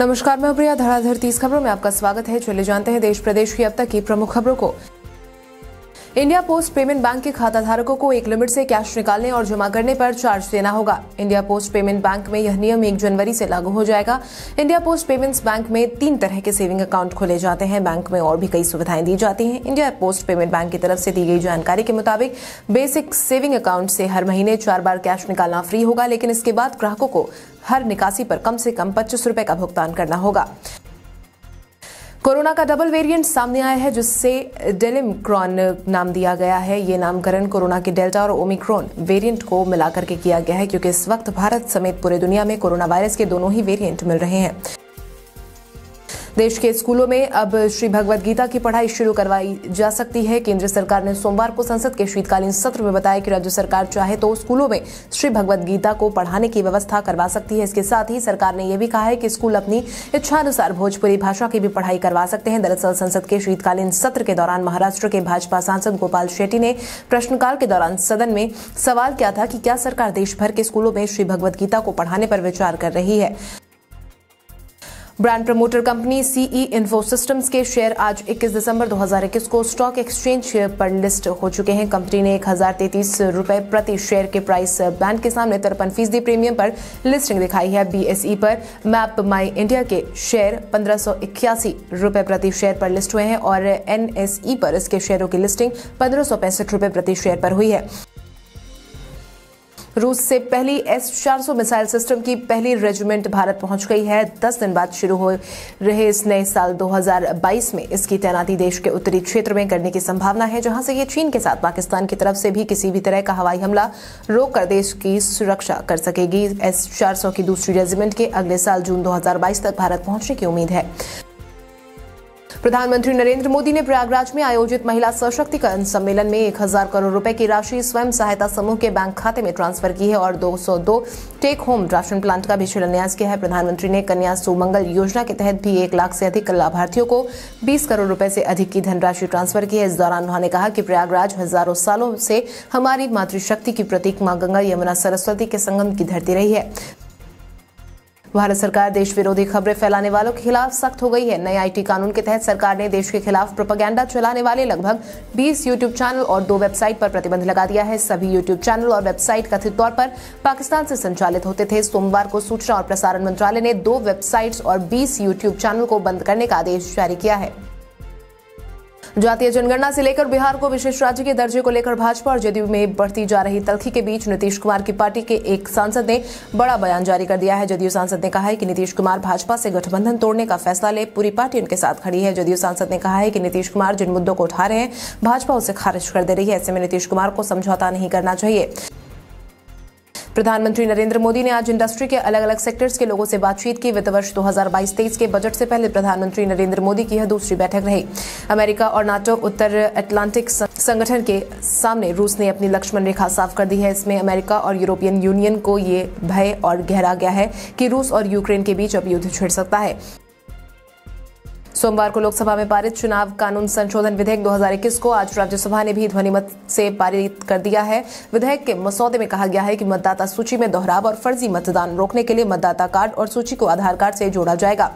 नमस्कार, मैं प्रिया। धड़ाधड़ तीस खबरों में आपका स्वागत है। चले जानते हैं देश प्रदेश की अब तक की प्रमुख खबरों को। इंडिया पोस्ट पेमेंट बैंक के खाता धारकों को एक लिमिट से कैश निकालने और जमा करने पर चार्ज देना होगा। इंडिया पोस्ट पेमेंट बैंक में यह नियम एक जनवरी से लागू हो जाएगा। इंडिया पोस्ट पेमेंट्स बैंक में तीन तरह के सेविंग अकाउंट खोले जाते हैं। बैंक में और भी कई सुविधाएँ दी जाती हैं। इंडिया पोस्ट पेमेंट बैंक की तरफ़ से दी गई जानकारी के मुताबिक बेसिक सेविंग अकाउंट से हर महीने चार बार कैश निकालना फ्री होगा, लेकिन इसके बाद ग्राहकों को हर निकासी पर कम से कम पच्चीस रुपए का भुगतान करना होगा। कोरोना का डबल वेरिएंट सामने आया है, जिससे डेलिमक्रॉन नाम दिया गया है। ये नामकरण कोरोना के डेल्टा और ओमिक्रॉन वेरिएंट को मिलाकर के किया गया है, क्योंकि इस वक्त भारत समेत पूरे दुनिया में कोरोना वायरस के दोनों ही वेरिएंट मिल रहे हैं। देश के स्कूलों में अब श्री भगवद गीता की पढ़ाई शुरू करवाई जा सकती है। केंद्र सरकार ने सोमवार को संसद के शीतकालीन सत्र में बताया कि राज्य सरकार चाहे तो स्कूलों में श्री भगवद गीता को पढ़ाने की व्यवस्था करवा सकती है। इसके साथ ही सरकार ने यह भी कहा है कि स्कूल अपनी इच्छानुसार भोजपुरी भाषा की भी पढ़ाई करवा सकते हैं। दरअसल संसद के शीतकालीन सत्र के दौरान महाराष्ट्र के भाजपा सांसद गोपाल शेट्टी ने प्रश्नकाल के दौरान सदन में सवाल किया था कि क्या सरकार देश भर के स्कूलों में श्री भगवद गीता को पढ़ाने पर विचार कर रही है। Brand promoter company CE info systems के शेयर आज 21 दिसंबर 2021 को स्टॉक एक्सचेंज पर लिस्ट हो चुके हैं। कंपनी ने एक रुपए प्रति शेयर के प्राइस बैंड के सामने तिरपन फ़ीसदी प्रीमियम पर लिस्टिंग दिखाई है। बीएसई पर मैप माई इंडिया के शेयर पंद्रह रुपए प्रति शेयर पर लिस्ट हुए हैं और एनएसई पर इसके शेयरों की लिस्टिंग पंद्रह रुपए प्रति शेयर पर हुई है। रूस से पहली एस 400 मिसाइल सिस्टम की पहली रेजिमेंट भारत पहुँच गई है। दस दिन बाद शुरू हो रहे इस नए साल 2022 में। इसकी तैनाती देश के उत्तरी क्षेत्र में करने की संभावना है, जहाँ से ये चीन के साथ पाकिस्तान की तरफ़ से भी किसी भी तरह का हवाई हमला रोक कर देश की सुरक्षा कर सकेगी। एस 400 की दूसरी रेजिमेंट के अगले साल जून 2022 तक भारत पहुँचने की उम्मीद है। प्रधानमंत्री नरेंद्र मोदी ने प्रयागराज में आयोजित महिला सशक्तिकरण सम्मेलन में एक हज़ार करोड़ रुपए की राशि स्वयं सहायता समूह के बैंक खाते में ट्रांसफ़र की है और 202 टेक होम राशन प्लांट का भी शिलान्यास किया है। प्रधानमंत्री ने कन्या सुमंगल योजना के तहत भी एक लाख से अधिक लाभार्थियों को 20 करोड़ रुपए से अधिक की धनराशि ट्रांसफ़र की है। इस दौरान उन्होंने कहा कि प्रयागराज हज़ारों सालों से हमारी मातृशक्ति की प्रतीक माँ गंगा यमुना सरस्वती के संगम की धरती रही है। भारत सरकार देश विरोधी खबरें फैलाने वालों के खिलाफ सख्त हो गई है। नए आईटी कानून के तहत सरकार ने देश के खिलाफ प्रोपागेंडा चलाने वाले लगभग 20 यूट्यूब चैनल और दो वेबसाइट पर प्रतिबंध लगा दिया है। सभी यूट्यूब चैनल और वेबसाइट कथित तौर पर पाकिस्तान से संचालित होते थे। सोमवार को सूचना और प्रसारण मंत्रालय ने दो वेबसाइट और बीस यूट्यूब चैनल को बंद करने का आदेश जारी किया है। जातीय जनगणना से लेकर बिहार को विशेष राज्य के दर्जे को लेकर भाजपा और जदयू में बढ़ती जा रही तलखी के बीच नीतीश कुमार की पार्टी के एक सांसद ने बड़ा बयान जारी कर दिया है। जदयू सांसद ने कहा है कि नीतीश कुमार भाजपा से गठबंधन तोड़ने का फैसला ले, पूरी पार्टी उनके साथ खड़ी है। जदयू सांसद ने कहा है कि नीतीश कुमार जिन मुद्दों को उठा रहे हैं, भाजपा उसे खारिज कर दे रही है। ऐसे में नीतीश कुमार को समझौता नहीं करना चाहिए। प्रधानमंत्री नरेंद्र मोदी ने आज इंडस्ट्री के अलग अलग सेक्टर्स के लोगों से बातचीत की। वित्त वर्ष 2022-23 के बजट से पहले प्रधानमंत्री नरेंद्र मोदी की यह दूसरी बैठक रही। अमेरिका और नाटो उत्तर अटलांटिक संगठन के सामने रूस ने अपनी लक्ष्मण रेखा साफ़ कर दी है। इसमें अमेरिका और यूरोपियन यूनियन को ये भय और गहरा गया है कि रूस और यूक्रेन के बीच अब युद्ध छिड़ सकता है। सोमवार को लोकसभा में पारित चुनाव कानून संशोधन विधेयक 2021 को आज राज्यसभा ने भी ध्वनिमत से पारित कर दिया है। विधेयक के मसौदे में कहा गया है कि मतदाता सूची में दोहराव और फर्जी मतदान रोकने के लिए मतदाता कार्ड और सूची को आधार कार्ड से जोड़ा जाएगा।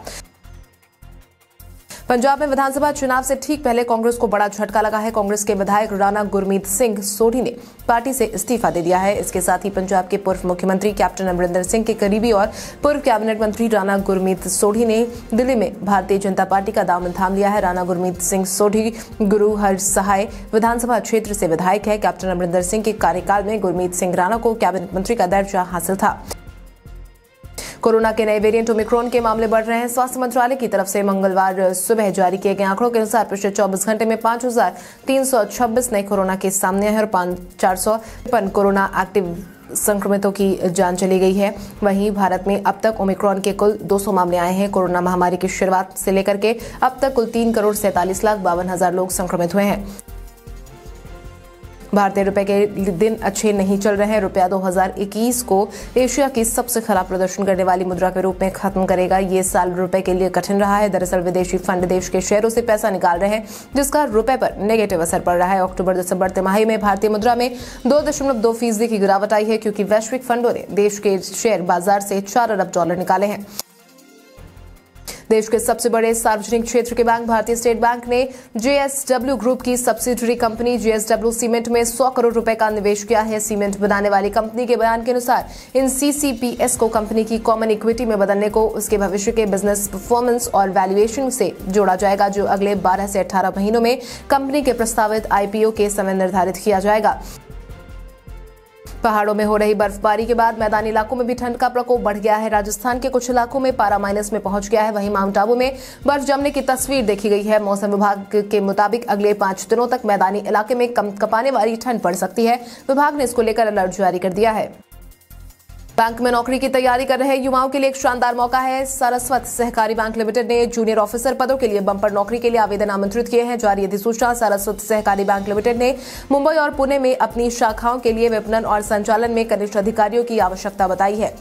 पंजाब में विधानसभा चुनाव से ठीक पहले कांग्रेस को बड़ा झटका लगा है। कांग्रेस के विधायक राणा गुरमीत सिंह सोढ़ी ने पार्टी से इस्तीफा दे दिया है। इसके साथ ही पंजाब के पूर्व मुख्यमंत्री कैप्टन अमरिंदर सिंह के करीबी और पूर्व कैबिनेट मंत्री राणा गुरमीत सोढ़ी ने दिल्ली में भारतीय जनता पार्टी का दामन थाम लिया है। राणा गुरमीत सिंह सोढ़ी गुरु हर सहाय विधानसभा क्षेत्र से विधायक है। कैप्टन अमरिंदर सिंह के कार्यकाल में गुरमीत सिंह राणा को कैबिनेट मंत्री का दर्जा हासिल था। कोरोना के नए वेरिएंट ओमिक्रॉन के मामले बढ़ रहे हैं। स्वास्थ्य मंत्रालय की तरफ़ से मंगलवार सुबह जारी किए गए आंकड़ों के अनुसार पिछले 24 घंटे में पाँच नए कोरोना केस सामने आए और पाँच कोरोना एक्टिव संक्रमितों की जान चली गई है। वहीं भारत में अब तक ओमिक्रॉन के कुल 200 मामले आए हैं। कोरोना महामारी की शुरुआत से लेकर के अब तक कुल तीन करोड़ सैंतालीस लाख बावन हज़ार लोग संक्रमित हुए हैं। भारतीय रुपए के दिन अच्छे नहीं चल रहे हैं। रुपया 2021 को एशिया की सबसे खराब प्रदर्शन करने वाली मुद्रा के रूप में खत्म करेगा। ये साल रुपए के लिए कठिन रहा है। दरअसल विदेशी फंड देश के शेयरों से पैसा निकाल रहे हैं, जिसका रुपए पर नेगेटिव असर पड़ रहा है। अक्टूबर, दिसंबर, तिमाही में भारतीय मुद्रा में दो दशमलव दो फ़ीसदी की गिरावट आई है, क्योंकि वैश्विक फंडों ने देश के शेयर बाज़ार से चार अरब डॉलर निकाले हैं। देश के सबसे बड़े सार्वजनिक क्षेत्र के बैंक भारतीय स्टेट बैंक ने जेएसडब्ल्यू ग्रुप की सब्सिडरी कंपनी जेएसडब्ल्यू सीमेंट में 100 करोड़ रुपए का निवेश किया है। सीमेंट बनाने वाली कंपनी के बयान के अनुसार, इन सीसीपीएस को कंपनी की कॉमन इक्विटी में बदलने को उसके भविष्य के बिज़नेस परफॉर्मेंस और वैल्यूएशन से जोड़ा जाएगा, जो अगले 12 से 18 महीनों में कंपनी के प्रस्तावित आईपीओ के समय निर्धारित किया जाएगा। पहाड़ों में हो रही बर्फबारी के बाद मैदानी इलाकों में भी ठंड का प्रकोप बढ़ गया है। राजस्थान के कुछ इलाकों में पारा माइनस में पहुँच गया है। वहीं माउंट आबू में बर्फ़ जमने की तस्वीर देखी गई है। मौसम विभाग के मुताबिक अगले पाँच दिनों तक मैदानी इलाके में कम कपाने वाली ठंड पड़ सकती है। विभाग ने इसको लेकर अलर्ट जारी कर दिया है। बैंक में नौकरी की तैयारी कर रहे युवाओं के लिए एक शानदार मौका है। सरस्वत सहकारी बैंक लिमिटेड ने जूनियर ऑफिसर पदों के लिए बंपर नौकरी के लिए आवेदन आमंत्रित किए हैं। जारी अधिसूचना, सरस्वत सहकारी बैंक लिमिटेड ने मुंबई और पुणे में अपनी शाखाओं के लिए विपणन और संचालन में कनिष्ठ अधिकारियों की आवश्यकता बताई है।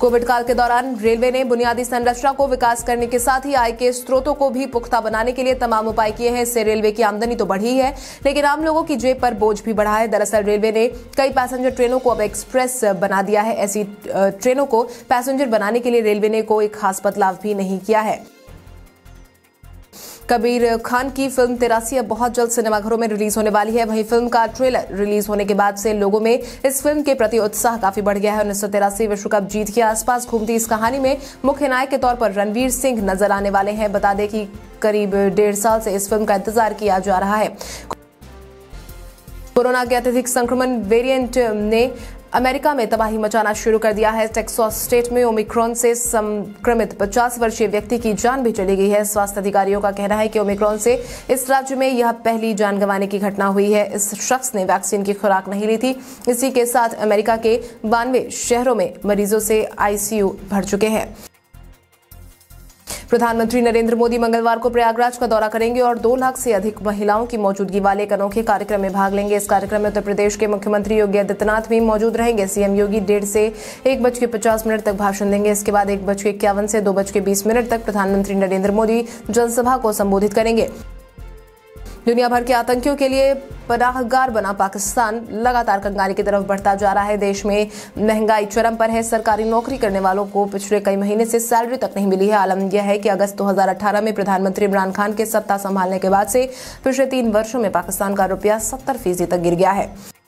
कोविड काल के दौरान रेलवे ने बुनियादी संरचना को विकास करने के साथ ही आय के स्रोतों को भी पुख्ता बनाने के लिए तमाम उपाय किए हैं। इससे रेलवे की आमदनी तो बढ़ी है, लेकिन आम लोगों की जेब पर बोझ भी बढ़ा है। दरअसल रेलवे ने कई पैसेंजर ट्रेनों को अब एक्सप्रेस बना दिया है। ऐसी ट्रेनों को पैसेंजर बनाने के लिए रेलवे ने कोई खास बदलाव भी नहीं किया है। कबीर खान की फ़िल्म तिरासी अब बहुत जल्द सिनेमाघरों में रिलीज़ होने वाली है। वहीं फ़िल्म का ट्रेलर रिलीज़ होने के बाद से लोगों में इस फ़िल्म के प्रति उत्साह काफ़ी बढ़ गया है। उन्नीस सौ तिरासी विश्व कप जीत के आसपास घूमती इस कहानी में मुख्य नायक के तौर पर रणवीर सिंह नज़र आने वाले हैं। बता दें कि करीब डेढ़ साल से इस फ़िल्म का इंतज़ार किया जा रहा है। कोरोना के अत्यधिक संक्रमण वेरिएंट ने अमेरिका में तबाही मचाना शुरू कर दिया है। टेक्सास स्टेट में ओमिक्रॉन से संक्रमित 50 वर्षीय व्यक्ति की जान भी चली गई है। स्वास्थ्य अधिकारियों का कहना है कि ओमिक्रॉन से इस राज्य में यह पहली जान गंवाने की घटना हुई है। इस शख्स ने वैक्सीन की खुराक नहीं ली थी। इसी के साथ अमेरिका के बानवे शहरों में मरीजों से आईसीयू भर चुके हैं। प्रधानमंत्री नरेंद्र मोदी मंगलवार को प्रयागराज का दौरा करेंगे और दो लाख से अधिक महिलाओं की मौजूदगी वाले एक अनोखे कार्यक्रम में भाग लेंगे। इस कार्यक्रम में उत्तर प्रदेश के मुख्यमंत्री योगी आदित्यनाथ भी मौजूद रहेंगे। सीएम योगी डेढ़ से एक बज के पचास मिनट तक भाषण देंगे। इसके बाद एक बज के इक्यावन से दो बज के बीस मिनट तक प्रधानमंत्री नरेंद्र मोदी जनसभा को संबोधित करेंगे। दुनिया भर के आतंकियों के लिए पनाहगार बना पाकिस्तान। लगातार कंगाली की तरफ़ बढ़ता जा रहा है देश में। महँगाई चरम पर है। सरकारी नौकरी करने वालों को पिछले कई महीने से सैलरी तक नहीं मिली है। आलम यह है कि अगस्त 2018 में प्रधानमंत्री इमरान खान के सत्ता संभालने के बाद से पिछले तीन वर्षों में पाकिस्तान का रुपया सत्तर फ़ीसदी तक गिर गया है।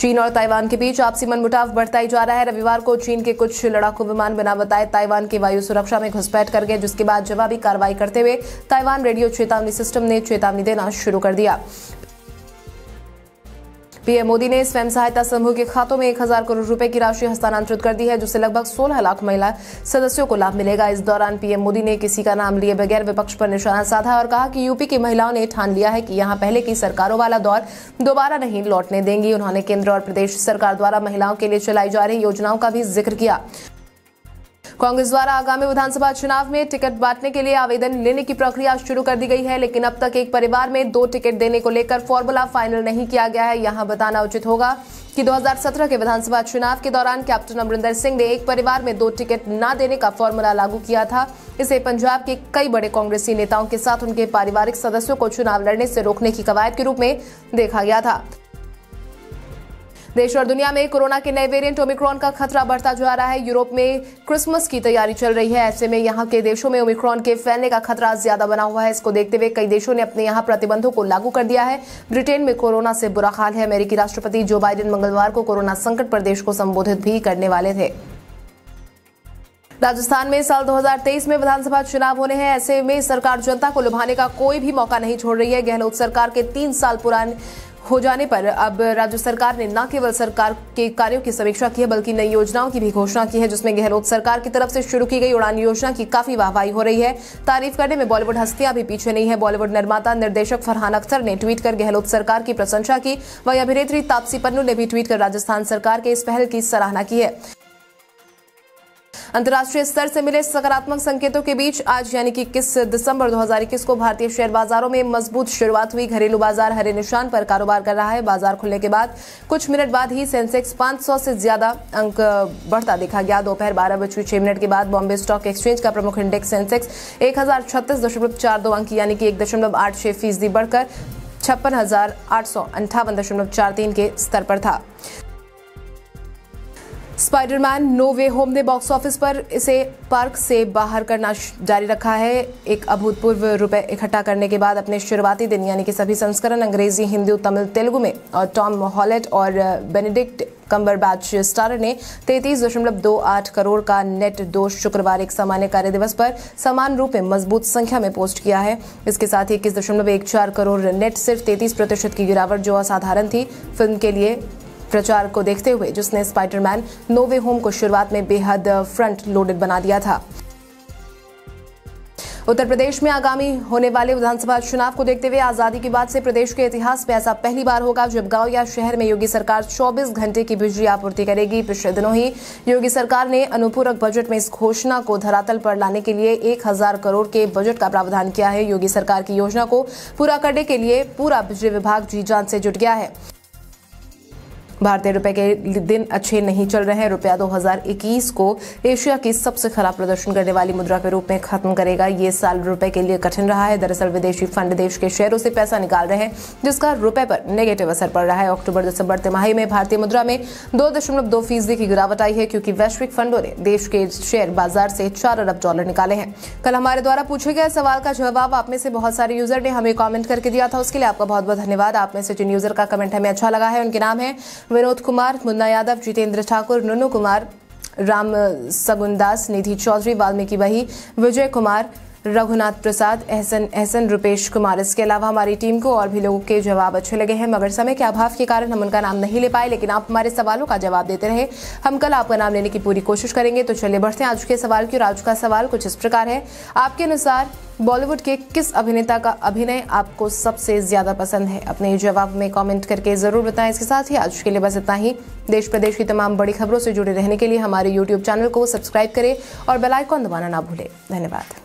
चीन और ताइवान के बीच आपसी मनमुटाव बढ़ता ही जा रहा है। रविवार को चीन के कुछ लड़ाकू विमान बिना बताए ताइवान की वायु सुरक्षा में घुसपैठ कर गए, जिसके बाद जवाबी कार्रवाई करते हुए ताइवान रेडियो चेतावनी सिस्टम ने चेतावनी देना शुरू कर दिया। पीएम मोदी ने स्वयं सहायता समूह के खातों में एक हज़ार करोड़ रुपए की राशि हस्तांतरित कर दी है, जिससे लगभग 16 लाख महिला सदस्यों को लाभ मिलेगा। इस दौरान पीएम मोदी ने किसी का नाम लिए बगैर विपक्ष पर निशाना साधा और कहा कि यूपी की महिलाओं ने ठान लिया है कि यहाँ पहले की सरकारों वाला दौर दोबारा नहीं लौटने देंगी। उन्होंने केंद्र और प्रदेश सरकार द्वारा महिलाओं के लिए चलाई जा रही योजनाओं का भी ज़िक्र किया। कांग्रेस द्वारा आगामी विधानसभा चुनाव में टिकट बांटने के लिए आवेदन लेने की प्रक्रिया शुरू कर दी गई है, लेकिन अब तक एक परिवार में दो टिकट देने को लेकर फॉर्मूला फाइनल नहीं किया गया है। यहाँ बताना उचित होगा कि 2017 के विधानसभा चुनाव के दौरान कैप्टन अमरिंदर सिंह ने एक परिवार में दो टिकट न देने का फॉर्मूला लागू किया था। इसे पंजाब के कई बड़े कांग्रेसी नेताओं के साथ उनके पारिवारिक सदस्यों को चुनाव लड़ने से रोकने की कवायद के रूप में देखा गया था। देश और दुनिया में कोरोना के नए वेरिएंट ओमिक्रॉन का खतरा बढ़ता जा रहा है। यूरोप में क्रिसमस की तैयारी चल रही है। ऐसे में यहाँ के देशों में ओमिक्रॉन के फैलने का खतरा ज़्यादा बना हुआ है। इसको देखते हुए कई देशों ने अपने यहाँ प्रतिबंधों को लागू कर दिया है। ब्रिटेन में कोरोना से बुरा हाल है। अमेरिकी राष्ट्रपति जो बाइडेन मंगलवार को कोरोना संकट पर देश को संबोधित भी करने वाले थे। राजस्थान में साल 2023 में विधानसभा चुनाव होने हैं। ऐसे में सरकार जनता को लुभाने का कोई भी मौका नहीं छोड़ रही है। गहलोत सरकार के तीन साल पुराने हो जाने पर अब राज्य सरकार ने न केवल सरकार के कार्यों की समीक्षा की है, बल्कि नई योजनाओं की भी घोषणा की है, जिसमें गहलोत सरकार की तरफ़ से शुरू की गई उड़ान योजना की काफ़ी वाहवाही हो रही है। तारीफ़ करने में बॉलीवुड हस्तियाँ भी पीछे नहीं है। बॉलीवुड निर्माता, निर्देशक फरहान अख्तर ने ट्वीट कर गहलोत सरकार की प्रशंसा की। वही अभिनेत्री तापसी पन्नू ने भी ट्वीट कर राजस्थान सरकार के इस पहल की सराहना की है। अंतर्राष्ट्रीय स्तर से मिले सकारात्मक संकेतों के बीच आज यानी कि इक्कीस दिसंबर 2021 को भारतीय शेयर बाजारों में मज़बूत शुरुआत हुई। घरेलू बाज़ार हरे निशान पर कारोबार कर रहा है। बाज़ार खुलने के बाद कुछ मिनट बाद ही सेंसेक्स 500 से ज़्यादा अंक बढ़ता देखा गया। दोपहर बारह बजे छह मिनट के बाद बॉम्बे स्टॉक एक्सचेंज का प्रमुख इंडेक्स सेंसेक्स एक अंक यानी कि एक फ़ीसदी बढ़कर छप्पन के स्तर पर था। स्पाइडरमैन नो वे होम ने बॉक्स ऑफ़िस पर इसे पार्क से बाहर करना जारी रखा है। एक अभूतपूर्व रुपए इकट्ठा करने के बाद अपने शुरुआती दिन, यानी कि सभी संस्करण, अंग्रेज़ी, हिंदी, तमिल, तेलुगु में और टॉम हॉलेट और बेनेडिक्ट कम्बर बैच स्टार ने तैतीस दशमलव दो आठ करोड़ का नेट दोष शुक्रवार एक सामान्य कार्य दिवस पर समान रूप में मज़बूत संख्या में पोस्ट किया है। इसके साथ ही इक्कीस दशमलव एक चार करोड़ नेट सिर्फ़ तैतीस प्रतिशत की गिरावट जो असाधारण थी। फ़िल्म के लिए प्रचार को देखते हुए, जिसने स्पाइडरमैन नोवे होम को शुरुआत में बेहद फ्रंट लोडेड बना दिया था। उत्तर प्रदेश में आगामी होने वाले विधानसभा चुनाव को देखते हुए आज़ादी के बाद से प्रदेश के इतिहास में ऐसा पहली बार होगा जब गाँव या शहर में योगी सरकार 24 घंटे की बिजली आपूर्ति करेगी। पिछले दिनों ही योगी सरकार ने अनुपूरक बजट में इस घोषणा को धरातल पर लाने के लिए एक हज़ार करोड़ के बजट का प्रावधान किया है। योगी सरकार की योजना को पूरा करने के लिए पूरा बिजली विभाग जी जान से जुट गया है। भारतीय रुपए के दिन अच्छे नहीं चल रहे हैं। रुपया 2021 को एशिया की सबसे खराब प्रदर्शन करने वाली मुद्रा के रूप में खत्म करेगा। ये साल रुपए के लिए कठिन रहा है। दरअसल विदेशी फंड देश के शेयरों से पैसा निकाल रहे हैं, जिसका रुपए पर नेगेटिव असर पड़ रहा है। अक्टूबर, दिसंबर, तिमाही में भारतीय मुद्रा में दो दशमलव दो फ़ीसदी की गिरावट आई है, क्योंकि वैश्विक फंडों ने देश के शेयर बाज़ार से चार अरब डॉलर निकाले हैं। कल हमारे द्वारा पूछे गए सवाल का जवाब आप में से बहुत सारे यूज़र ने हमें कॉमेंट करके दिया था। उसके लिए आपका बहुत बहुत धन्यवाद। आप में से जिन यूज़र का कमेंट हमें अच्छा लगा है, उनके नाम है विनोद कुमार, मुन्ना यादव, जितेंद्र ठाकुर, नुनू कुमार, राम सगुनदास निधि चौधरी, वाल्मीकि बही, विजय कुमार रघुनाथ प्रसाद, एहसन एहसन रुपेश कुमार। इसके अलावा हमारी टीम को और भी लोगों के जवाब अच्छे लगे हैं, मगर समय के अभाव के कारण हम उनका नाम नहीं ले पाए, लेकिन आप हमारे सवालों का जवाब देते रहे। हम कल आपका नाम लेने की पूरी कोशिश करेंगे तो चलिए बढ़ते हैं आज के सवाल की और आज का सवाल कुछ इस प्रकार है। आपके अनुसार बॉलीवुड के किस अभिनेता का अभिनय आपको सबसे ज़्यादा पसंद है? अपने जवाब में कमेंट करके ज़रूर बताएँ। इसके साथ ही आज के लिए बस इतना ही। देश प्रदेश की तमाम बड़ी खबरों से जुड़े रहने के लिए हमारे यूट्यूब चैनल को सब्सक्राइब करें और बेलाइकॉन दबाना ना भूलें। धन्यवाद।